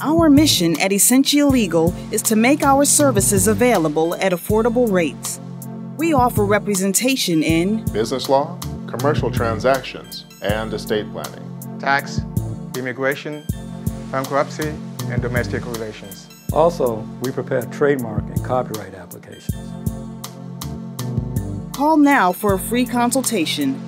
Our mission at Essentia Legal is to make our services available at affordable rates. We offer representation in business law, commercial transactions, and estate planning, tax, immigration, bankruptcy, and domestic relations. Also, we prepare trademark and copyright applications. Call now for a free consultation